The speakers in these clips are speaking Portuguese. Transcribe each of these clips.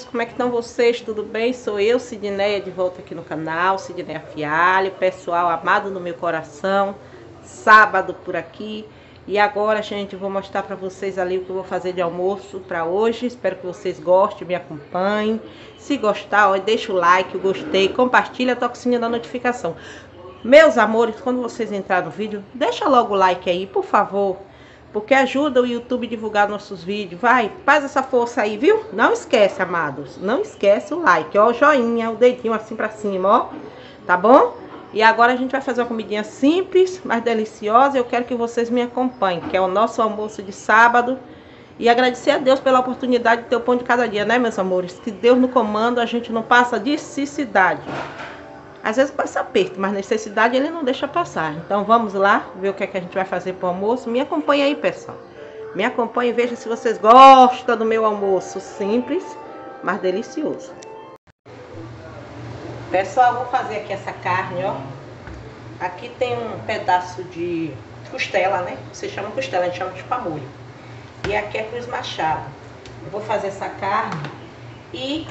como é que estão vocês? Tudo bem? Sou eu, Sidneia, de volta aqui no canal, Sidneia Fialho, pessoal amado no meu coração, sábado por aqui. E agora, gente, vou mostrar para vocês ali o que eu vou fazer de almoço para hoje. Espero que vocês gostem, me acompanhem. Se gostar, ó, deixa o like, o gostei, compartilha, toca o sininho da notificação. Meus amores, quando vocês entrarem no vídeo, deixa logo o like aí, por favor porque ajuda o YouTube a divulgar nossos vídeos. Vai, faz essa força aí, viu? Não esquece, amados, não esquece o like, ó, o joinha, o dedinho assim pra cima, ó, tá bom? E agora a gente vai fazer uma comidinha simples, mas deliciosa. Eu quero que vocês me acompanhem, que é o nosso almoço de sábado. E agradecer a Deus pela oportunidade de ter o pão de cada dia, né, meus amores? Que Deus no comando, a gente não passa necessidade. Às vezes passa aperto, mas necessidade ele não deixa passar. Então vamos lá ver o que, é que a gente vai fazer para o almoço. Me acompanha aí, pessoal. Me acompanhe e veja se vocês gostam do meu almoço simples, mas delicioso. Pessoal, vou fazer aqui essa carne, ó. Aqui tem um pedaço de costela, né? Você chama costela, a gente chama de pamulho. E aqui é cruz machado. Eu vou fazer essa carne e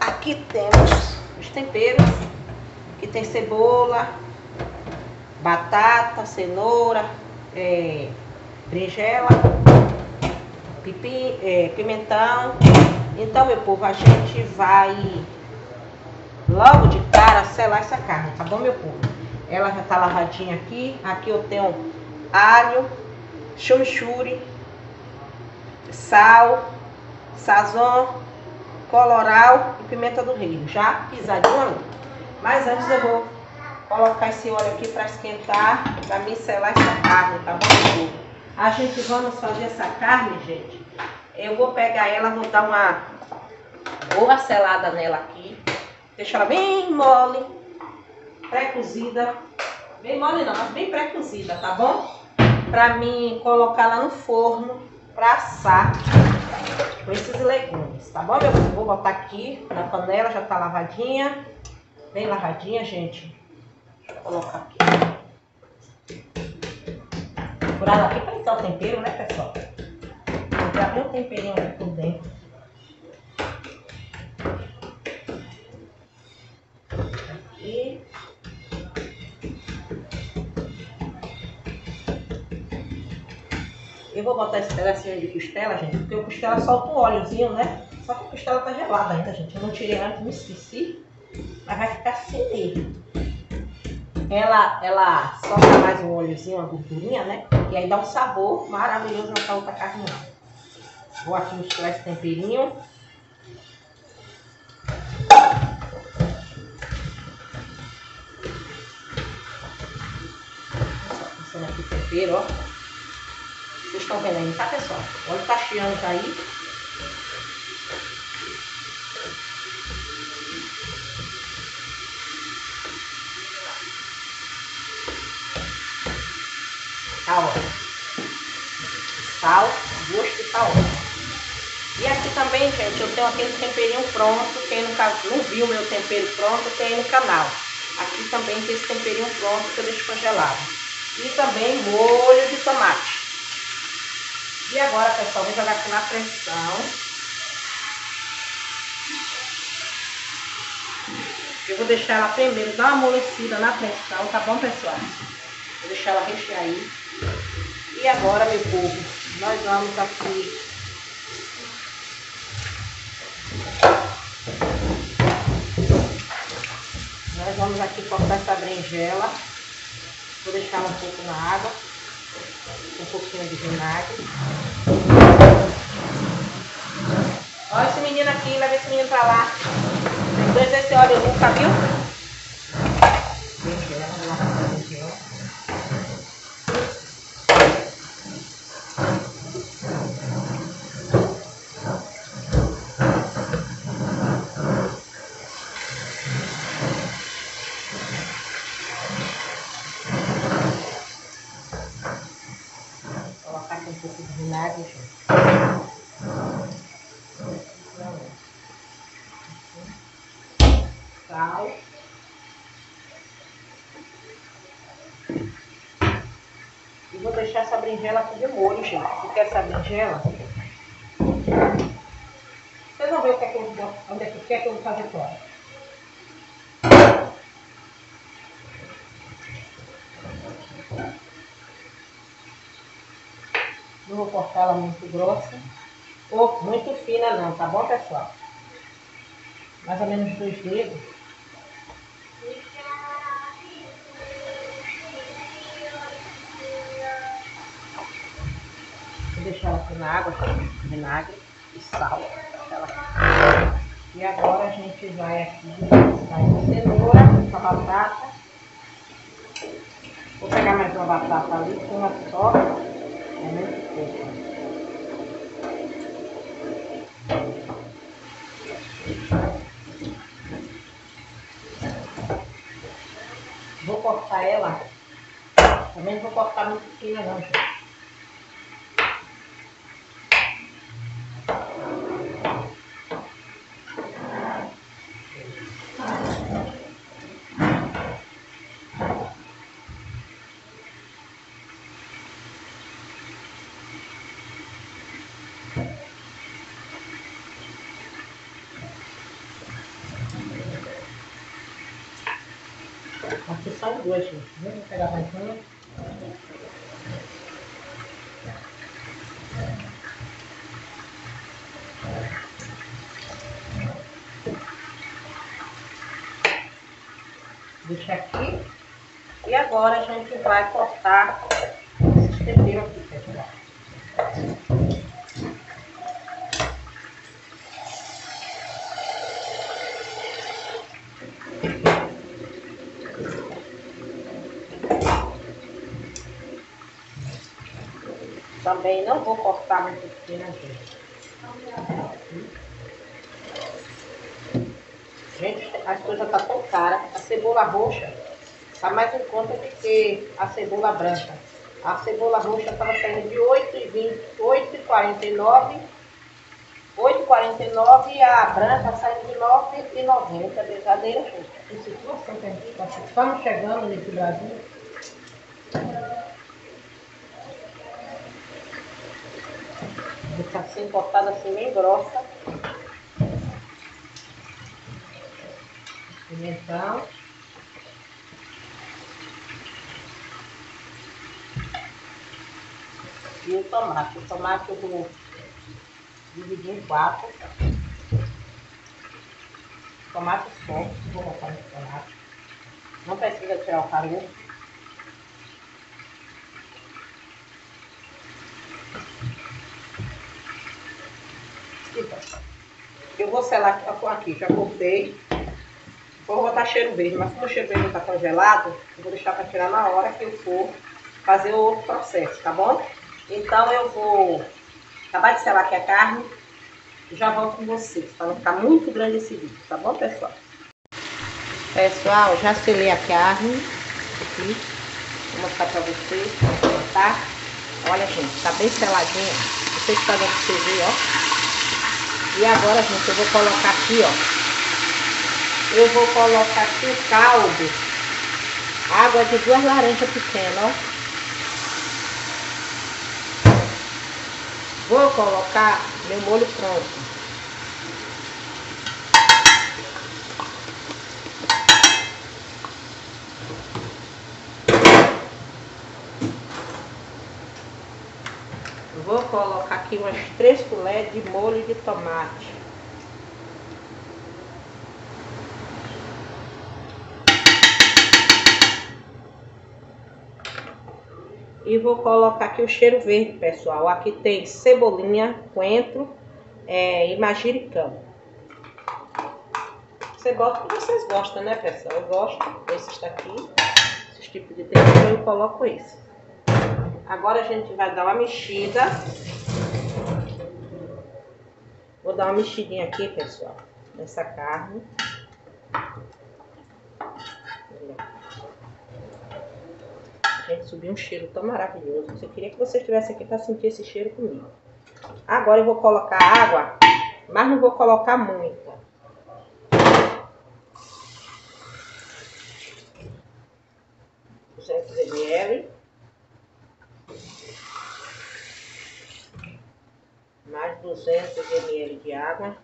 aqui temos os temperos que tem cebola, batata, cenoura, é, pipi, é, pimentão. Então, meu povo, a gente vai logo de cara selar essa carne, tá bom, meu povo? Ela já tá lavadinha aqui. Aqui eu tenho alho, chimichurri, sal, sazon, coloral e pimenta do reino. Já pisadinho. Mas antes eu vou colocar esse óleo aqui para esquentar, para micelar essa carne, tá bom? A gente vamos fazer essa carne, gente. Eu vou pegar ela, vou dar uma boa selada nela aqui. Deixa ela bem mole, pré-cozida. Bem mole não, mas bem pré-cozida, tá bom? Pra mim colocar lá no forno pra assar com esses legumes, tá bom? Eu vou botar aqui na panela, já tá lavadinha bem lavadinha, gente. Deixa eu colocar aqui. Furada aqui para entrar o tempero, né, pessoal? Já tem um temperinho aqui por dentro. Aqui. Eu vou botar esse pedacinho de costela, gente, porque o costela solta um óleozinho, né? Só que a costela tá gelada ainda, gente. Eu não tirei antes, me esqueci. Mas vai ficar mesmo. Ela, ela solta mais um óleozinho, uma gordurinha, né? E aí dá um sabor maravilhoso nessa outra carne. Vou aqui misturar esse temperinho. Passando aqui o tempero, ó. Vocês estão vendo aí, tá, pessoal? O óleo tá chiando já aí. Sal, gosto e ótimo. E aqui também, gente, eu tenho aquele temperinho pronto. Quem nunca não viu meu tempero pronto, tem aí no canal. Aqui também tem esse temperinho pronto que eu deixo congelado. E também molho de tomate. E agora, pessoal, vou jogar aqui na pressão. Eu vou deixar ela primeiro dar uma amolecida na pressão, tá bom, pessoal? Vou deixar ela rechear aí. E agora, meu povo, nós vamos aqui Nós vamos aqui cortar essa berinjela. Vou deixar um pouco na água. Um pouquinho de vinagre. Olha esse menino aqui, leva esse menino pra lá. Dois esse óleo nunca viu? vinagre, Sal. E vou deixar essa berinjela aqui de molho, gente. Porque essa berinjela Onde é que quer que eu vou fazer fora? Não vou cortar ela muito grossa ou muito fina não, tá bom pessoal? Mais ou menos dois dedos. Deixar ela na água, vinagre e sal. E agora a gente vai aqui vai a cenoura, com a batata. Vou pegar mais uma batata ali, uma só. É muito pouco. Vou cortar ela. Também vou cortar muito fina não, Aqui são duas, gente. Vamos pegar mais uma. Deixa aqui. E agora a gente vai cortar Também não vou cortar muito fino, gente. Gente, as coisas tá tão caras. A cebola roxa tá mais em conta do que a cebola branca. A cebola roxa estava saindo de 8,20, 8,49, 8,49 e a branca saindo de 9,90. Brincadeira, gente. Que situação que a gente Estamos chegando nesse Brasil. Deixar assim cortada assim bem grossa. Pimentão. E o tomate. O tomate eu vou dividir em quatro. Tomate só, vou botar no tomate. Não precisa tirar o caroço. Eu vou selar aqui, já cortei. Vou botar cheiro verde, mas como o cheiro verde está congelado, eu vou deixar para tirar na hora que eu for fazer o outro processo, tá bom? Então eu vou acabar de selar aqui a carne e já volto com vocês, para não ficar muito grande esse vídeo, tá bom, pessoal? Pessoal, já selei a carne aqui, vou mostrar para vocês, tá? Olha, gente, tá bem seladinha, não sei se tá dando pra vocês verem, ó. E agora, gente, eu vou colocar aqui, ó. Eu vou colocar aqui o caldo. Água de duas laranjas pequenas, ó. Vou colocar meu molho pronto. Vou colocar aqui umas três colheres de molho de tomate. E vou colocar aqui o cheiro verde, pessoal. Aqui tem cebolinha, coentro é, e manjericão. Você gosta que vocês gostam, né, pessoal? Eu gosto desses daqui, esses tipos de tempero, eu coloco esse. Agora a gente vai dar uma mexida. Vou dar uma mexidinha aqui, pessoal, nessa carne. Gente, subiu um cheiro tão maravilhoso. Eu queria que você estivesse aqui para sentir esse cheiro comigo. Agora eu vou colocar água, mas não vou colocar muita. 200 ml. mais 200 ml de água,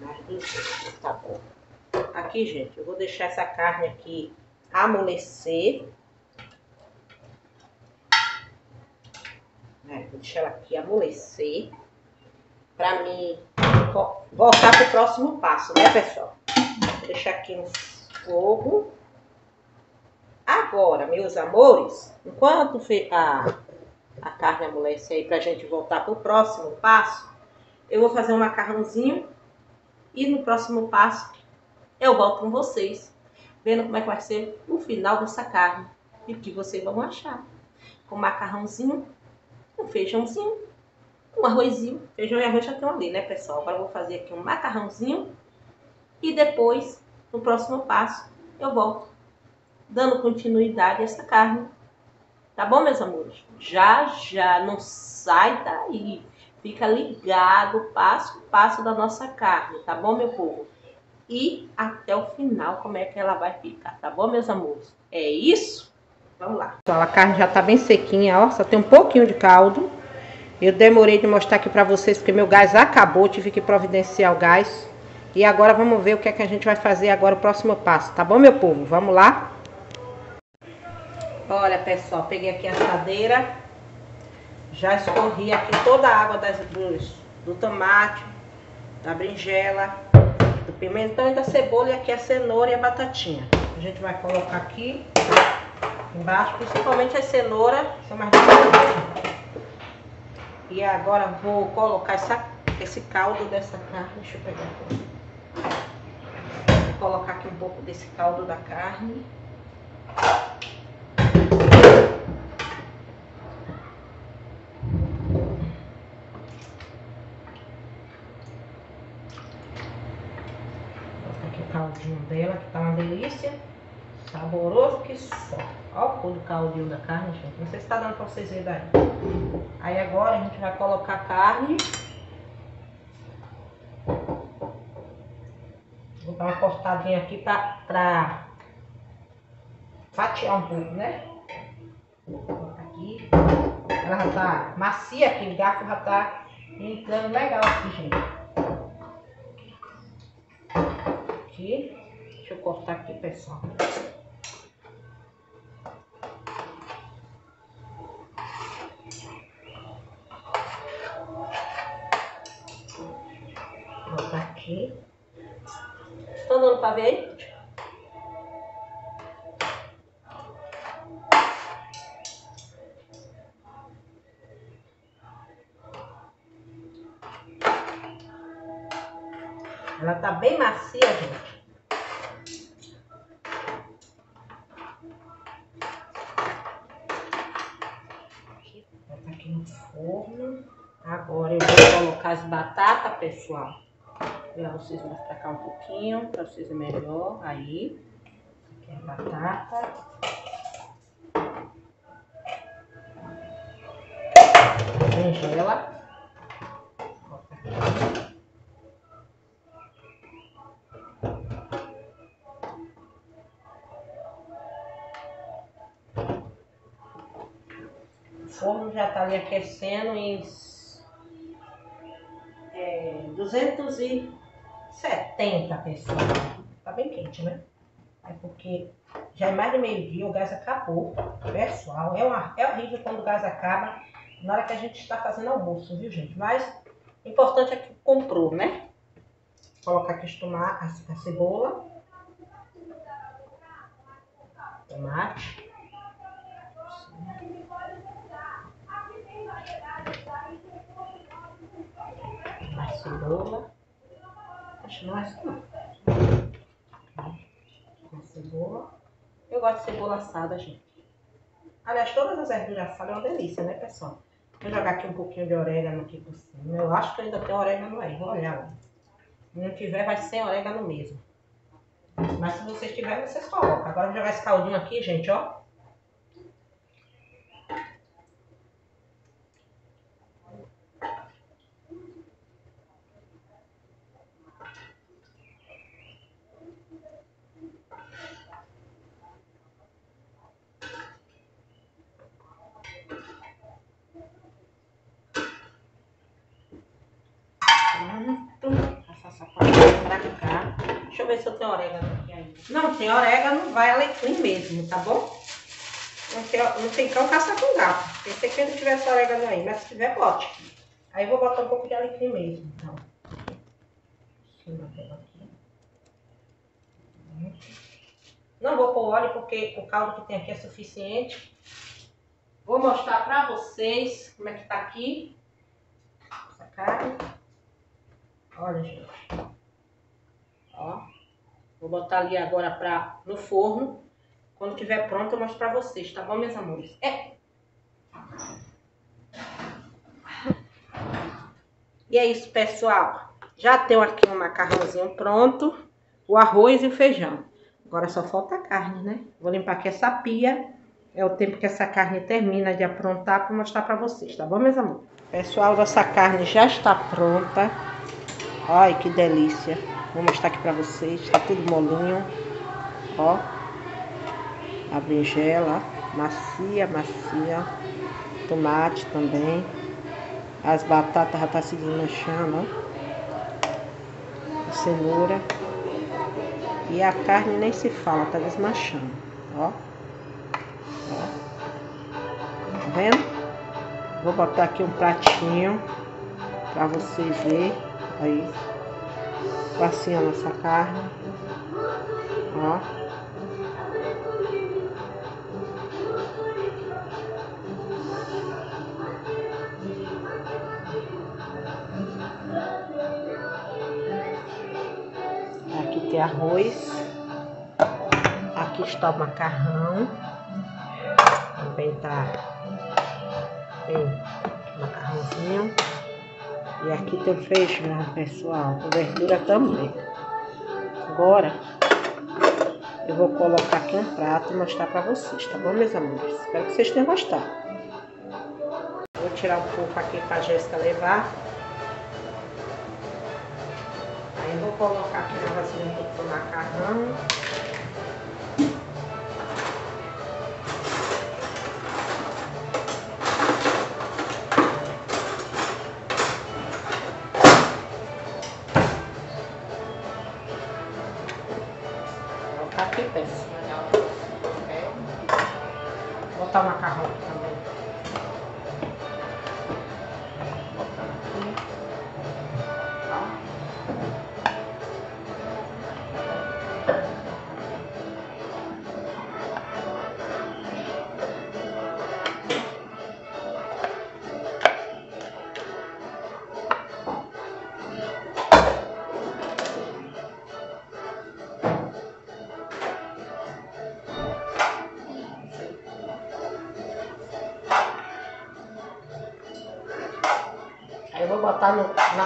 mais 200, tá bom. Aqui, gente, eu vou deixar essa carne aqui amolecer. É, vou deixar ela aqui amolecer para mim voltar pro próximo passo, né, pessoal? Vou deixar aqui no fogo. Agora, meus amores, enquanto a, a carne amolece aí pra gente voltar pro próximo passo, eu vou fazer um macarrãozinho e no próximo passo eu volto com vocês, vendo como é que vai ser o final dessa carne e o que vocês vão achar. Com macarrãozinho, um feijãozinho, um arrozinho. Feijão e arroz já estão ali, né, pessoal? Agora eu vou fazer aqui um macarrãozinho e depois, no próximo passo, eu volto dando continuidade a essa carne. Tá bom, meus amores? Já, já, não sai daí. Fica ligado, passo a passo da nossa carne, tá bom, meu povo? E até o final, como é que ela vai ficar, tá bom, meus amores? É isso? Vamos lá. A carne já tá bem sequinha, ó, só tem um pouquinho de caldo. Eu demorei de mostrar aqui pra vocês porque meu gás acabou, tive que providenciar o gás. E agora vamos ver o que é que a gente vai fazer agora, o próximo passo, tá bom, meu povo? Vamos lá? Olha, pessoal, peguei aqui a assadeira. Já escorri aqui toda a água das, dos, do tomate, da berinjela, do pimentão e da cebola. E aqui a cenoura e a batatinha. A gente vai colocar aqui embaixo, principalmente a cenoura, mais E agora vou colocar essa, esse caldo dessa carne. Deixa eu pegar aqui. Vou colocar aqui um pouco desse caldo da carne. caldinho dela, que tá uma delícia. Saboroso que só. Olha o caldinho da carne, gente. Não sei se tá dando pra vocês verem daí. Aí agora a gente vai colocar a carne. Vou dar uma cortadinha aqui pra, pra fatiar um pouco, né? Aqui. Ela já tá macia aqui, o garfo já tá entrando legal aqui, gente. aqui. Deixa eu cortar aqui, pessoal. Botar aqui. Estão dando pra ver aí? Ela tá bem macia, gente. Ela tá aqui no forno. Agora eu vou colocar as batatas, pessoal. Pra vocês mostrar cá um pouquinho, pra vocês verem melhor. Aí. Aqui é a batata. Berinjela. forno já tá ali aquecendo em é, 270 pessoas. Tá bem quente, né? É porque já é mais de meio-dia, o gás acabou. Pessoal, é, uma, é horrível quando o gás acaba na hora que a gente está fazendo almoço, viu, gente? Mas o importante é que comprou, né? Vou colocar aqui a, a cebola. Tomate. Mais cebola. Acho não é assim não. Mais cebola. Eu gosto de cebola assada, gente. Aliás, todas as verduras assadas é uma delícia, né, pessoal? Vou jogar aqui um pouquinho de orégano aqui por cima. Eu acho que ainda tem orégano aí. Vou olhar. Se não tiver, vai sem orégano mesmo. Mas se vocês tiverem, vocês colocam. Agora vou jogar esse caldinho aqui, gente, ó. Pronto. Passar essa parte pra ver se eu tenho orégano aqui ainda. Não tem orégano, vai alecrim mesmo, tá bom? Não tem, não tem cão caça com gato. Pensei que não tivesse orégano aí, mas se tiver, bote. Aí eu vou botar um pouco de alecrim mesmo, então. Não vou pôr óleo porque o caldo que tem aqui é suficiente. Vou mostrar pra vocês como é que tá aqui. Essa carne. Olha, gente. Ó. Vou botar ali agora pra, no forno. Quando tiver pronto eu mostro pra vocês, tá bom, meus amores? É. E é isso, pessoal. Já tenho aqui um macarrãozinho pronto. O arroz e o feijão. Agora só falta a carne, né? Vou limpar aqui essa pia. É o tempo que essa carne termina de aprontar para mostrar para vocês, tá bom, meus amores? Pessoal, nossa carne já está pronta. Ai, que delícia. Vou mostrar aqui para vocês. Tá tudo molinho. Ó. A berinjela, macia, macia. Tomate também. As batatas já tá se desmanchando, ó. A cenoura. E a carne nem se fala, tá desmanchando, ó. ó. Tá vendo? Vou botar aqui um pratinho pra vocês verem. Aí. Passeando essa carne. Ó. Aqui tem arroz. Aqui está o macarrão. Também tá tem macarrãozinho. E aqui tem feijão, pessoal. Com verdura também. Agora, eu vou colocar aqui um prato e mostrar pra vocês, tá bom, meus amores? Espero que vocês tenham gostado. Vou tirar um pouco aqui pra Jéssica levar. Aí vou colocar aqui na vasilha um pouco do macarrão. Botar o macarrão também.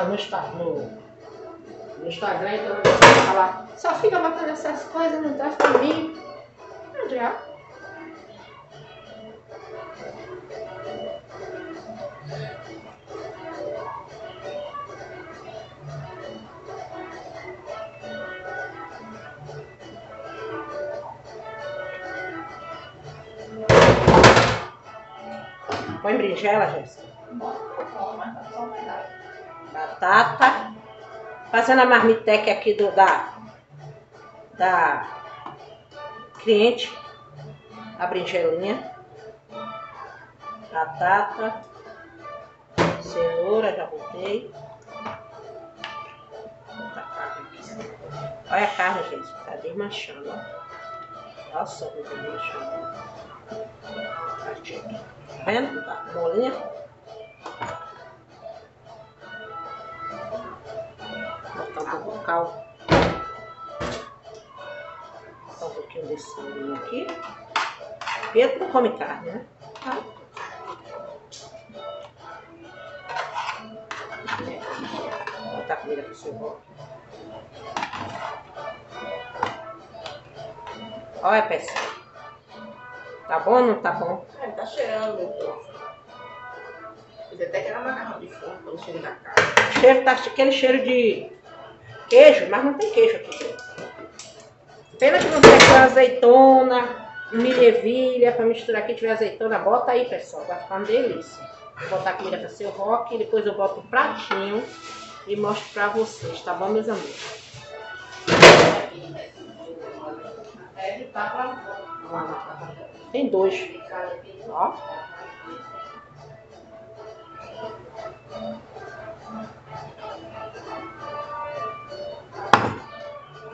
No, no, no, Instagram e todo mundo vai falar, só fica botando essas coisas, não pra mim. Não adianta. Põe berinjela, Jéssica. Batata. Fazendo a marmiteca aqui do, da, da cliente. A berinjelinha. Batata. Cenoura, já botei. Olha a carne, gente. Tá desmanchando, ó. Nossa, delícia. Partiu aqui. Tá vendo? Tá molinha. Um pouco de caldo. Botar um pouquinho desse molhinho aqui. Pedro não come carne, né? Tá. Vou botar a comida pro seu irmão. Olha, pessoal. Tá bom ou não tá bom? É, tá cheirando, meu povo. Fiz até que era macarrão de forno pelo cheiro da carne. Cheiro tá aquele cheiro de queijo, mas não tem queijo aqui dentro. Pena que não tem azeitona, milho e ervilha pra misturar aqui. tiver azeitona, bota aí, pessoal. Vai ficar uma delícia. Vou botar a comida pra seu rock, depois eu boto o pratinho e mostro pra vocês, tá bom, meus amigos? Tem dois. Ó.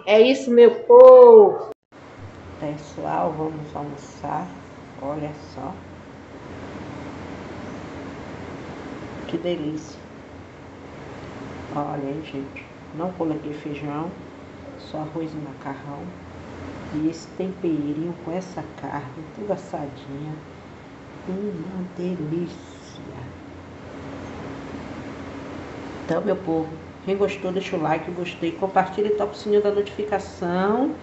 É isso, meu povo. Pessoal, vamos almoçar. Olha só. Que delícia. Olha aí, gente. Não coloquei feijão, só arroz e macarrão. E esse temperinho com essa carne, tudo assadinha. Uma delícia. Então, meu povo, quem gostou, deixa o like, gostei, compartilha e toca o sininho da notificação.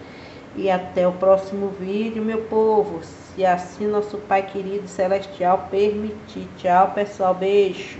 E até o próximo vídeo, meu povo. Se assim nosso Pai querido celestial permitir. Tchau, pessoal. Beijo.